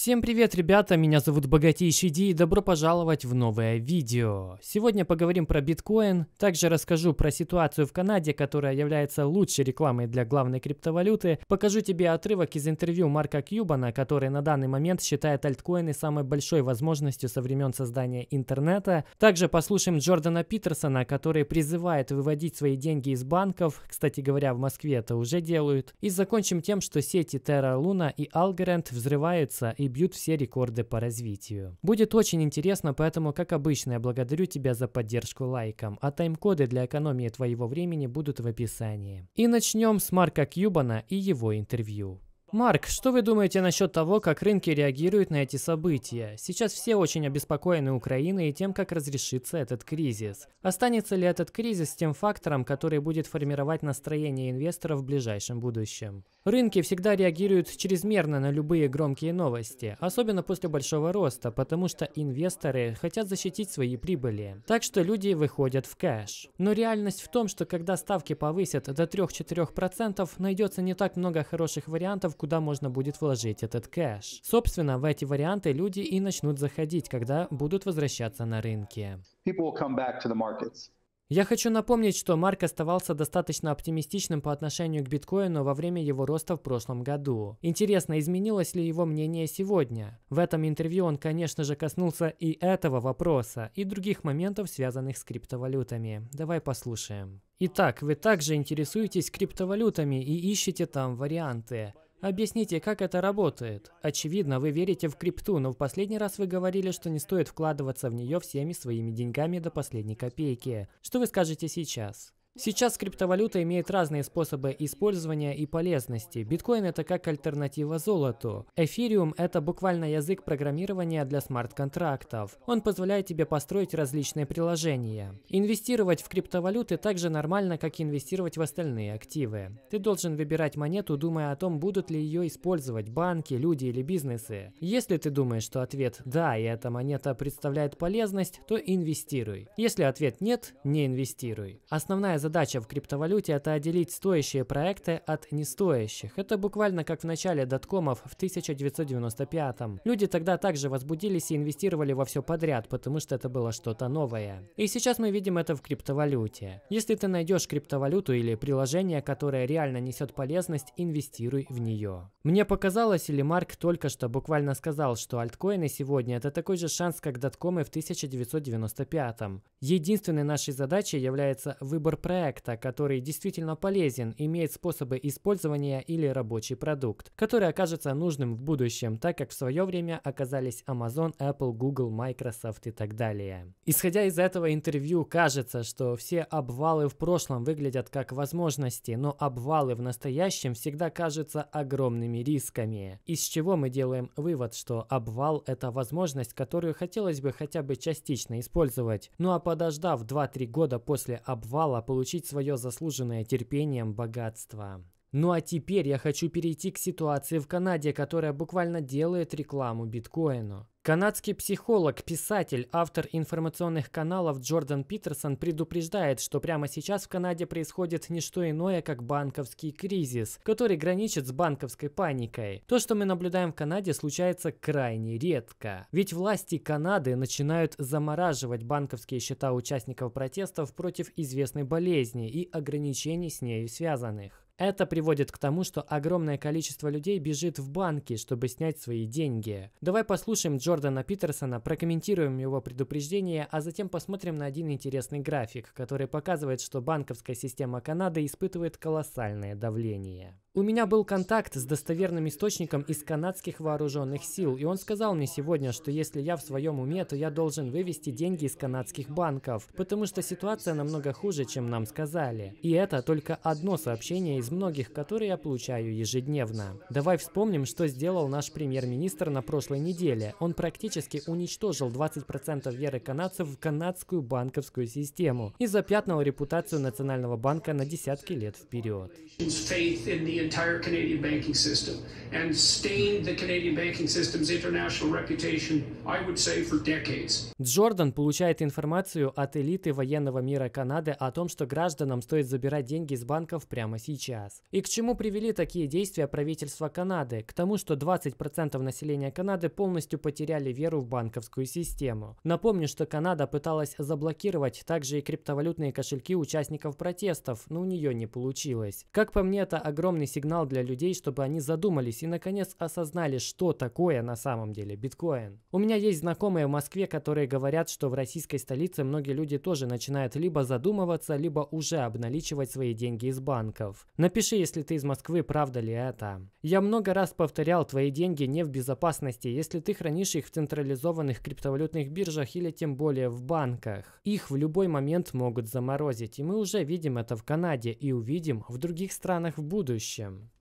Всем привет, ребята, меня зовут Богатейший Ди и добро пожаловать в новое видео. Сегодня поговорим про биткоин, также расскажу про ситуацию в Канаде, которая является лучшей рекламой для главной криптовалюты, покажу тебе отрывок из интервью Марка Кьюбана, который на данный момент считает альткоины самой большой возможностью со времен создания интернета. Также послушаем Джордана Питерсона, который призывает выводить свои деньги из банков, кстати говоря, в Москве это уже делают. И закончим тем, что сети Terra Luna и Algorand взрываются и бьют все рекорды по развитию. Будет очень интересно, поэтому, как обычно, я благодарю тебя за поддержку лайком, а тайм-коды для экономии твоего времени будут в описании. И начнем с Марка Кьюбана и его интервью. Марк, что вы думаете насчет того, как рынки реагируют на эти события? Сейчас все очень обеспокоены Украиной и тем, как разрешится этот кризис. Останется ли этот кризис тем фактором, который будет формировать настроение инвесторов в ближайшем будущем? Рынки всегда реагируют чрезмерно на любые громкие новости, особенно после большого роста, потому что инвесторы хотят защитить свои прибыли. Так что люди выходят в кэш. Но реальность в том, что когда ставки повысят до 3-4%, найдется не так много хороших вариантов, куда можно будет вложить этот кэш. Собственно, в эти варианты люди и начнут заходить, когда будут возвращаться на рынки. Я хочу напомнить, что Марк оставался достаточно оптимистичным по отношению к биткоину во время его роста в прошлом году. Интересно, изменилось ли его мнение сегодня? В этом интервью он, конечно же, коснулся и этого вопроса, и других моментов, связанных с криптовалютами. Давай послушаем. Итак, вы также интересуетесь криптовалютами и ищете там варианты. Объясните, как это работает. Очевидно, вы верите в крипту, но в последний раз вы говорили, что не стоит вкладываться в нее всеми своими деньгами до последней копейки. Что вы скажете сейчас? Сейчас криптовалюта имеет разные способы использования и полезности. Биткоин это как альтернатива золоту. Эфириум это буквально язык программирования для смарт-контрактов. Он позволяет тебе построить различные приложения. Инвестировать в криптовалюты так же нормально, как инвестировать в остальные активы. Ты должен выбирать монету, думая о том, будут ли ее использовать банки, люди или бизнесы. Если ты думаешь, что ответ «да» и эта монета представляет полезность, то инвестируй. Если ответ «нет», не инвестируй. Основная задача в криптовалюте – это отделить стоящие проекты от нестоящих. Это буквально как в начале доткомов в 1995-м. Люди тогда также возбудились и инвестировали во все подряд, потому что это было что-то новое. И сейчас мы видим это в криптовалюте. Если ты найдешь криптовалюту или приложение, которое реально несет полезность, инвестируй в нее. Мне показалось, или Марк только что буквально сказал, что альткоины сегодня это такой же шанс, как доткомы в 1995-м. Единственной нашей задачей является выбор проекта проекта, который действительно полезен, имеет способы использования или рабочий продукт, который окажется нужным в будущем, так как в свое время оказались Amazon, Apple, Google, Microsoft и так далее. Исходя из этого интервью, кажется, что все обвалы в прошлом выглядят как возможности, но обвалы в настоящем всегда кажутся огромными рисками. Из чего мы делаем вывод, что обвал – это возможность, которую хотелось бы хотя бы частично использовать. Ну а подождав 2-3 года после обвала, получить получить свое заслуженное терпением богатство. Ну а теперь я хочу перейти к ситуации в Канаде, которая буквально делает рекламу биткоину. Канадский психолог, писатель, автор информационных каналов Джордан Питерсон предупреждает, что прямо сейчас в Канаде происходит не что иное, как банковский кризис, который граничит с банковской паникой. То, что мы наблюдаем в Канаде, случается крайне редко. Ведь власти Канады начинают замораживать банковские счета участников протестов против известной болезни и ограничений с нею связанных. Это приводит к тому, что огромное количество людей бежит в банки, чтобы снять свои деньги. Давай послушаем Джордана Питерсона, прокомментируем его предупреждение, а затем посмотрим на один интересный график, который показывает, что банковская система Канады испытывает колоссальное давление. У меня был контакт с достоверным источником из канадских вооруженных сил, и он сказал мне сегодня, что если я в своем уме, то я должен вывести деньги из канадских банков, потому что ситуация намного хуже, чем нам сказали. И это только одно сообщение из многих, которые я получаю ежедневно. Давай вспомним, что сделал наш премьер-министр на прошлой неделе. Он практически уничтожил 20% веры канадцев в канадскую банковскую систему и запятнал репутацию Национального банка на десятки лет вперед. Entire Canadian banking system and stained the Canadian banking system's international reputation, I would say, for decades. Джордан получает информацию от элиты военного мира Канады о том, что гражданам стоит забирать деньги из банков прямо сейчас. И к чему привели такие действия правительства Канады? К тому, что 20% населения Канады полностью потеряли веру в банковскую систему. Напомню, что Канада пыталась заблокировать также и криптовалютные кошельки участников протестов, но у нее не получилось. Как по мне, это огромный сигнал для людей, чтобы они задумались и наконец осознали, что такое на самом деле биткоин. У меня есть знакомые в Москве, которые говорят, что в российской столице многие люди тоже начинают либо задумываться, либо уже обналичивать свои деньги из банков. Напиши, если ты из Москвы, правда ли это. Я много раз повторял, твои деньги не в безопасности, если ты хранишь их в централизованных криптовалютных биржах или тем более в банках. Их в любой момент могут заморозить, и мы уже видим это в Канаде и увидим в других странах в будущем.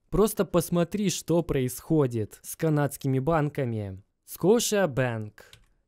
Просто посмотри, что происходит с канадскими банками. Scotia Bank,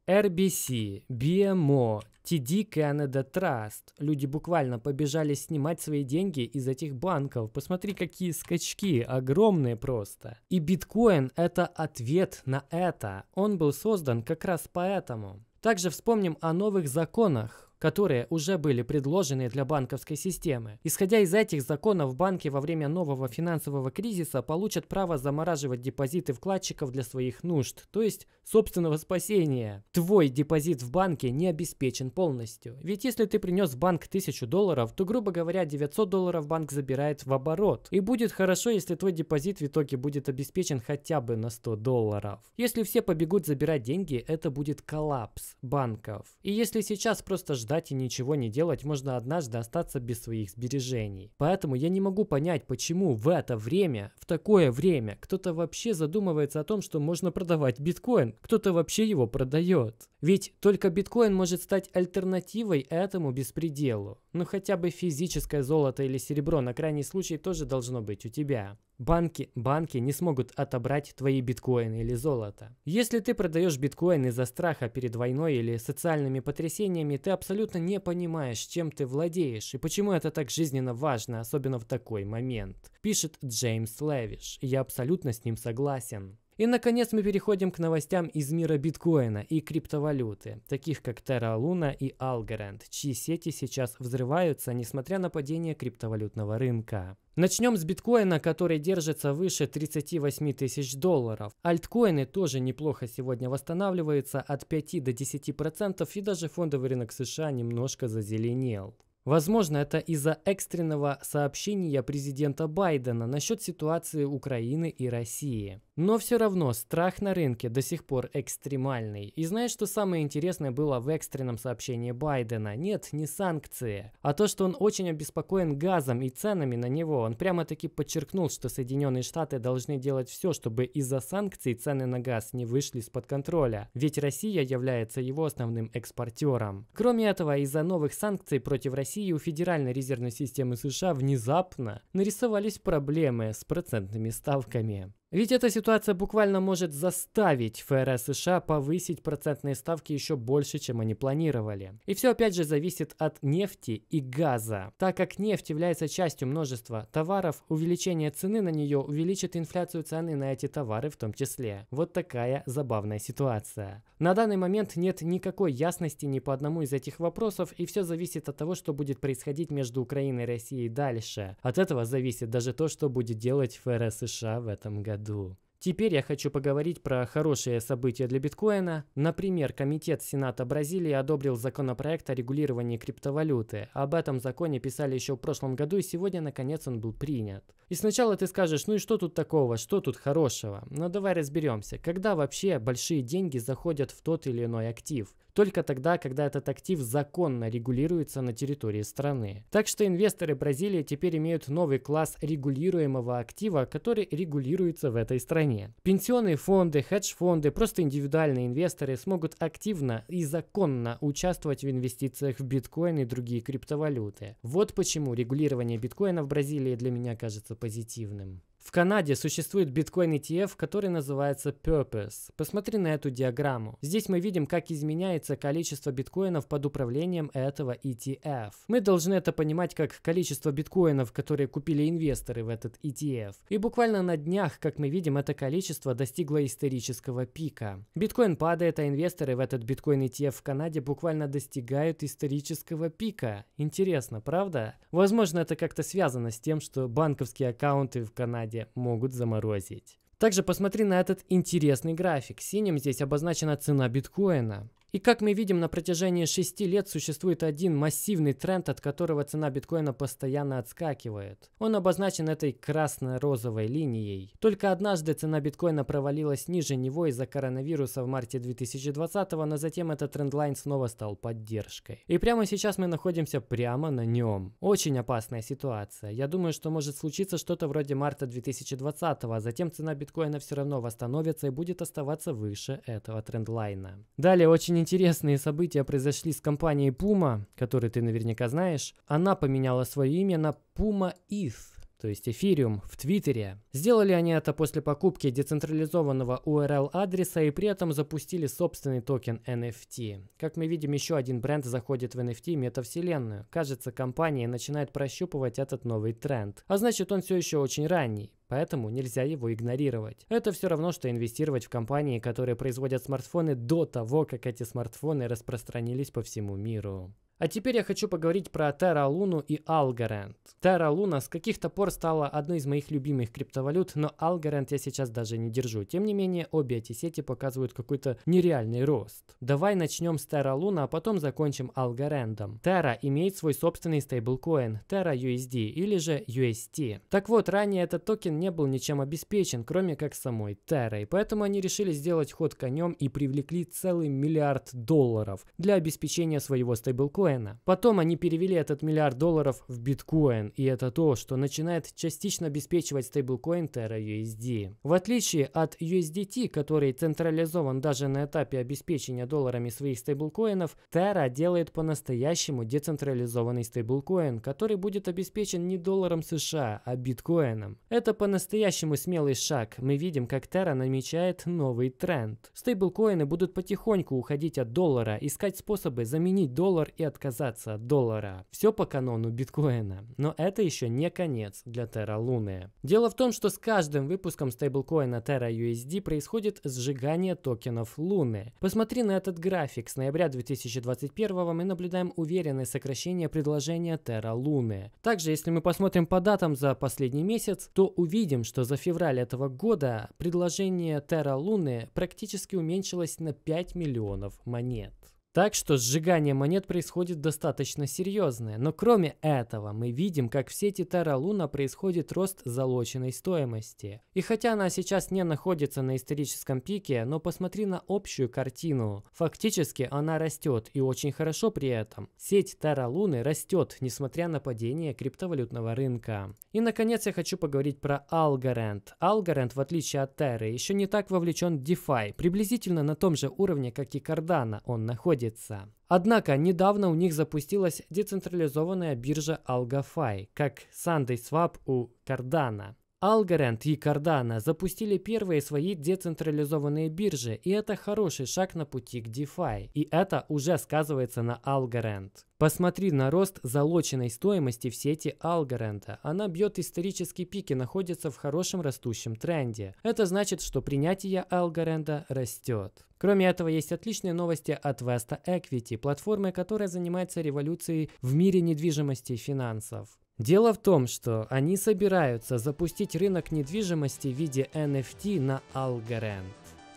RBC, BMO, TD Canada Trust. Люди буквально побежали снимать свои деньги из этих банков. Посмотри, какие скачки, огромные просто. И биткоин – это ответ на это. Он был создан как раз поэтому. Также вспомним о новых законах, которые уже были предложены для банковской системы. Исходя из этих законов, банки во время нового финансового кризиса получат право замораживать депозиты вкладчиков для своих нужд, то есть собственного спасения. Твой депозит в банке не обеспечен полностью. Ведь если ты принес в банк 1000 долларов, то, грубо говоря, 900 долларов банк забирает в оборот. И будет хорошо, если твой депозит в итоге будет обеспечен хотя бы на 100 долларов. Если все побегут забирать деньги, это будет коллапс банков. И если сейчас просто ждать ждать и ничего не делать, можно однажды остаться без своих сбережений. Поэтому я не могу понять, почему в это время, в такое время, кто-то вообще задумывается о том, что можно продавать биткоин, кто-то вообще его продает. Ведь только биткоин может стать альтернативой этому беспределу. Ну хотя бы физическое золото или серебро на крайний случай тоже должно быть у тебя. Банки, банки не смогут отобрать твои биткоины или золото. Если ты продаешь биткоин из-за страха перед войной или социальными потрясениями, ты абсолютно не понимаешь, чем ты владеешь и почему это так жизненно важно, особенно в такой момент. Пишет Джеймс Левиш. Я абсолютно с ним согласен. И, наконец, мы переходим к новостям из мира биткоина и криптовалюты, таких как Terra Luna и Algorand, чьи сети сейчас взрываются, несмотря на падение криптовалютного рынка. Начнем с биткоина, который держится выше 38 тысяч долларов. Альткоины тоже неплохо сегодня восстанавливаются от 5 до 10% и даже фондовый рынок США немножко зазеленел. Возможно, это из-за экстренного сообщения президента Байдена насчет ситуации Украины и России. Но все равно страх на рынке до сих пор экстремальный. И знаешь, что самое интересное было в экстренном сообщении Байдена? Нет, не санкции, а то, что он очень обеспокоен газом и ценами на него. Он прямо-таки подчеркнул, что Соединенные Штаты должны делать все, чтобы из-за санкций цены на газ не вышли из-под контроля. Ведь Россия является его основным экспортером. Кроме этого, из-за новых санкций против России у Федеральной резервной системы США внезапно нарисовались проблемы с процентными ставками. Ведь эта ситуация буквально может заставить ФРС США повысить процентные ставки еще больше, чем они планировали. И все опять же зависит от нефти и газа. Так как нефть является частью множества товаров, увеличение цены на нее увеличит инфляцию цены на эти товары в том числе. Вот такая забавная ситуация. На данный момент нет никакой ясности ни по одному из этих вопросов, и все зависит от того, что будет происходить между Украиной и Россией дальше. От этого зависит даже то, что будет делать ФРС США в этом году году. Теперь я хочу поговорить про хорошие события для биткоина. Например, Комитет Сената Бразилии одобрил законопроект о регулировании криптовалюты. Об этом законе писали еще в прошлом году, и сегодня, наконец, он был принят. И сначала ты скажешь, ну и что тут такого, что тут хорошего? Но ну, давай разберемся, когда вообще большие деньги заходят в тот или иной актив? Только тогда, когда этот актив законно регулируется на территории страны. Так что инвесторы Бразилии теперь имеют новый класс регулируемого актива, который регулируется в этой стране. Пенсионные фонды, хедж-фонды, просто индивидуальные инвесторы смогут активно и законно участвовать в инвестициях в биткоин и другие криптовалюты. Вот почему регулирование биткоина в Бразилии для меня кажется позитивным. В Канаде существует биткоин ETF, который называется Purpose. Посмотри на эту диаграмму. Здесь мы видим, как изменяется количество биткоинов под управлением этого ETF. Мы должны это понимать как количество биткоинов, которые купили инвесторы в этот ETF. И буквально на днях, как мы видим, это количество достигло исторического пика. Биткоин падает, а инвесторы в этот биткоин ETF в Канаде буквально достигают исторического пика. Интересно, правда? Возможно, это как-то связано с тем, что банковские аккаунты в Канаде Канаде могут заморозить. Также посмотри на этот интересный график. Синим здесь обозначена цена биткоина. И как мы видим, на протяжении 6 лет существует один массивный тренд, от которого цена биткоина постоянно отскакивает. Он обозначен этой красно-розовой линией. Только однажды цена биткоина провалилась ниже него из-за коронавируса в марте 2020, но затем этот трендлайн снова стал поддержкой. И прямо сейчас мы находимся прямо на нем. Очень опасная ситуация. Я думаю, что может случиться что-то вроде марта 2020, а затем цена биткоина все равно восстановится и будет оставаться выше этого трендлайна. Далее очень интересные события произошли с компанией Puma, которую ты наверняка знаешь. Она поменяла свое имя на Puma ETH то есть эфириум, в Твиттере. Сделали они это после покупки децентрализованного URL-адреса и при этом запустили собственный токен NFT. Как мы видим, еще один бренд заходит в NFT метавселенную. Кажется, компания начинает прощупывать этот новый тренд. А значит, он все еще очень ранний поэтому нельзя его игнорировать. Это все равно, что инвестировать в компании, которые производят смартфоны до того, как эти смартфоны распространились по всему миру. А теперь я хочу поговорить про Terra Luna и Algorand. Terra Luna с каких-то пор стала одной из моих любимых криптовалют, но Algorand я сейчас даже не держу. Тем не менее, обе эти сети показывают какой-то нереальный рост. Давай начнем с Terra Luna, а потом закончим Algorand. Terra имеет свой собственный стейблкоин Terra USD или же UST. Так вот, ранее этот токен не был ничем обеспечен, кроме как самой Terra, и поэтому они решили сделать ход конем и привлекли целый миллиард долларов для обеспечения своего стейблкоина биткоина. Потом они перевели этот миллиард долларов в биткоин, и это то, что начинает частично обеспечивать стейблкоин Terra USD. В отличие от USDT, который централизован даже на этапе обеспечения долларами своих стейблкоинов, Terra делает по-настоящему децентрализованный стейблкоин, который будет обеспечен не долларом США, а биткоином. Это по-настоящему смелый шаг. Мы видим, как Terra намечает новый тренд. Стейблкоины будут потихоньку уходить от доллара, искать способы заменить доллар и от отказаться от доллара. Все по канону биткоина. Но это еще не конец для Terra Luna. Дело в том, что с каждым выпуском стейблкоина Terra USD происходит сжигание токенов Луны. Посмотри на этот график. С ноября 2021 мы наблюдаем уверенное сокращение предложения Terra Luna. Также, если мы посмотрим по датам за последний месяц, то увидим, что за февраль этого года предложение Terra Luna практически уменьшилось на 5 миллионов монет. Так что сжигание монет происходит достаточно серьезное. Но кроме этого, мы видим, как в сети Terra Luna происходит рост залоченной стоимости. И хотя она сейчас не находится на историческом пике, но посмотри на общую картину. Фактически она растет и очень хорошо при этом. Сеть Terra Luna растет, несмотря на падение криптовалютного рынка. И наконец я хочу поговорить про Algorand. Algorand, в отличие от Terra, еще не так вовлечен в DeFi. Приблизительно на том же уровне, как и Cardano он находится находится. Однако недавно у них запустилась децентрализованная биржа AlgaFi, как SundaySwap у Cardano. Algorand и Cardano запустили первые свои децентрализованные биржи, и это хороший шаг на пути к DeFi. И это уже сказывается на Algorand. Посмотри на рост залоченной стоимости в сети Algorand. Она бьет исторические пики, находится в хорошем растущем тренде. Это значит, что принятие Algorand растет. Кроме этого, есть отличные новости от Vesta Equity, платформы, которая занимается революцией в мире недвижимости и финансов. Дело в том, что они собираются запустить рынок недвижимости в виде NFT на Algorand.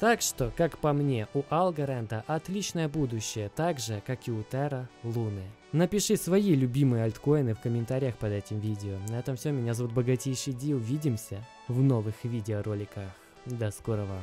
Так что, как по мне, у Алгоренда отличное будущее, так же, как и у Terra Луны. Напиши свои любимые альткоины в комментариях под этим видео. На этом все, меня зовут Богатейший Ди, увидимся в новых видеороликах. До скорого!